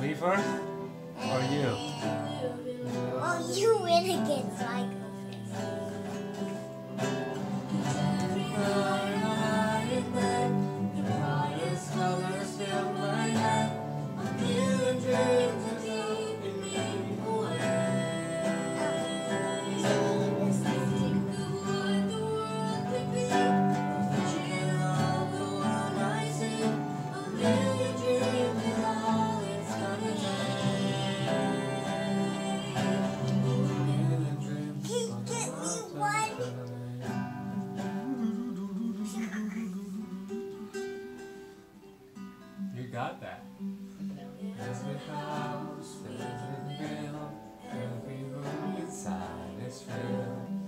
first? Or you? Oh, you win against Michael. Got that. House, bill, every room inside is filled